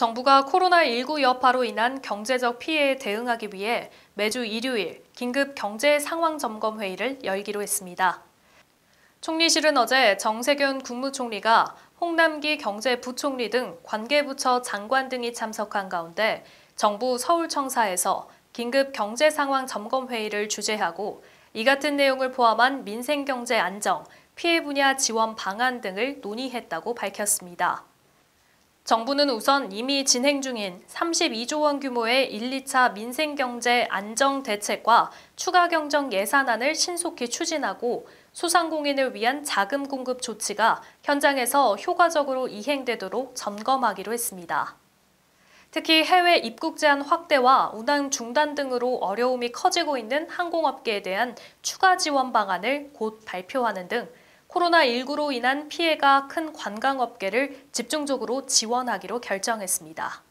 정부가 코로나19 여파로 인한 경제적 피해에 대응하기 위해 매주 일요일 긴급 경제 상황 점검 회의를 열기로 했습니다. 총리실은 어제 정세균 국무총리가 홍남기 경제부총리 등 관계부처 장관 등이 참석한 가운데 정부 서울청사에서 긴급 경제 상황 점검 회의를 주재하고 이 같은 내용을 포함한 민생경제 안정, 피해 분야 지원 방안 등을 논의했다고 밝혔습니다. 정부는 우선 이미 진행 중인 32조 원 규모의 1, 2차 민생경제 안정 대책과 추가 경정 예산안을 신속히 추진하고 소상공인을 위한 자금 공급 조치가 현장에서 효과적으로 이행되도록 점검하기로 했습니다. 특히 해외 입국 제한 확대와 운항 중단 등으로 어려움이 커지고 있는 항공업계에 대한 추가 지원 방안을 곧 발표하는 등 코로나19로 인한 피해가 큰 관광업계를 집중적으로 지원하기로 결정했습니다.